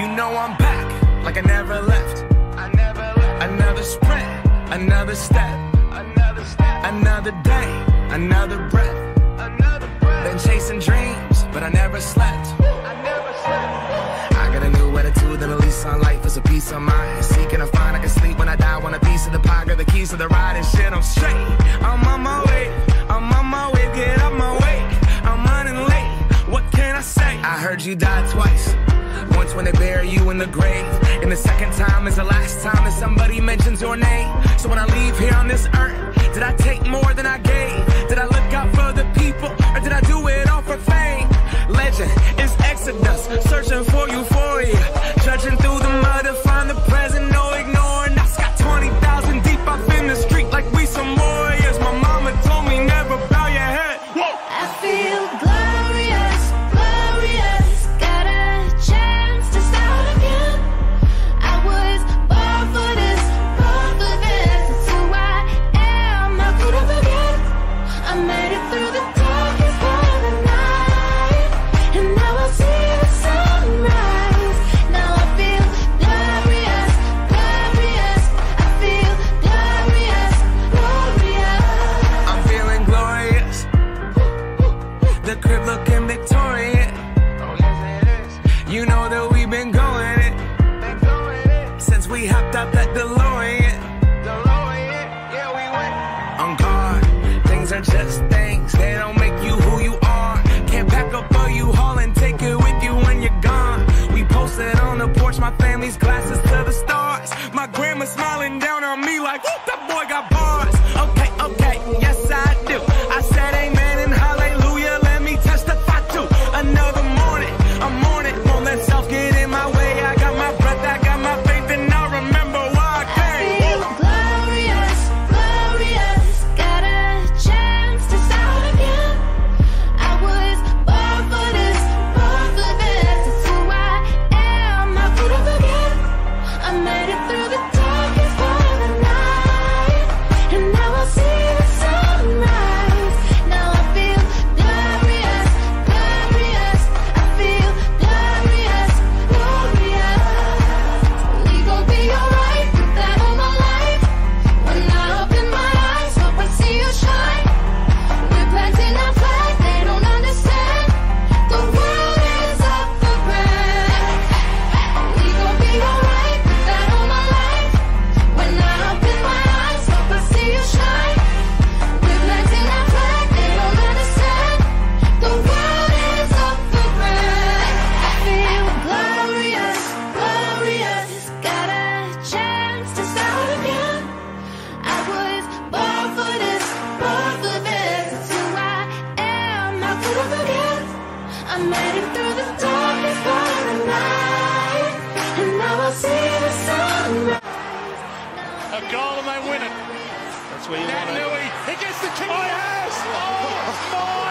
You know I'm back, like I never left. I never left. Another sprint, another step, another step, another day, another breath, another breath. Been chasing dreams, but I never slept. I never slept. I got a new attitude and a lease on life is a peace of mind. Seeking a find, I can sleep when I die. Want a piece of the pie, got the keys to the ride and shit. I'm straight. You die twice. Once when they bury you in the grave, and the second time is the last time that somebody mentions your name. So when I leave here on this earth, did I take more than I gave? Did I look out for the people, or did I do it all for fame? Legend is Exodus, searching for we hopped out that DeLorean. DeLorean, yeah, we went. On guard, things are just things. They don't make you who you are. Can't pack up a U-Haul and take it with you when you're gone. We posted on the porch, my family's glasses to the stars. My grandma smiling down goal and they win it. That's where you Nat want. Nui, he gets the kick. Oh, yes! Oh, my